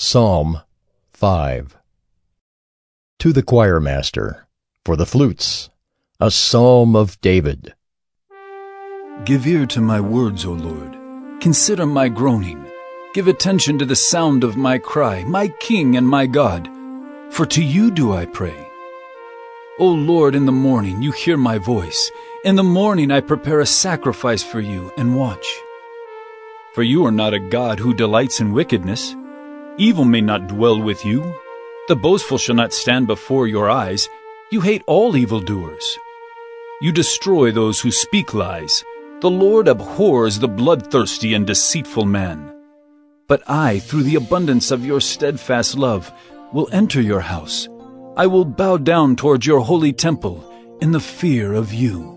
Psalm 5 To the choir master, for the flutes, a psalm of David. Give ear to my words, O Lord. Consider my groaning. Give attention to the sound of my cry, my King and my God. For to you do I pray. O Lord, in the morning you hear my voice. In the morning I prepare a sacrifice for you and watch. For you are not a God who delights in wickedness. Evil may not dwell with you. The boastful shall not stand before your eyes. You hate all evildoers. You destroy those who speak lies. The Lord abhors the bloodthirsty and deceitful man. But I, through the abundance of your steadfast love, will enter your house. I will bow down towards your holy temple in the fear of you.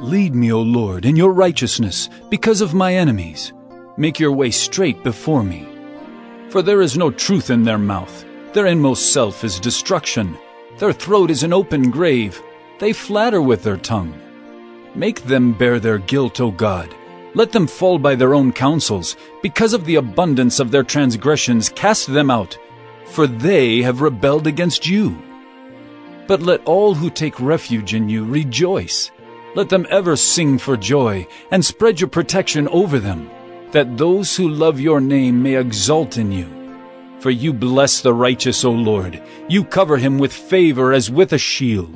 Lead me, O Lord, in your righteousness because of my enemies. Make your way straight before me. For there is no truth in their mouth. Their inmost self is destruction. Their throat is an open grave. They flatter with their tongue. Make them bear their guilt, O God. Let them fall by their own counsels. Because of the abundance of their transgressions, cast them out for they have rebelled against you. But let all who take refuge in you rejoice. Let them ever sing for joy, and spread your protection over them, that those who love your name may exult in you. For you bless the righteous, O Lord. You cover him with favor as with a shield.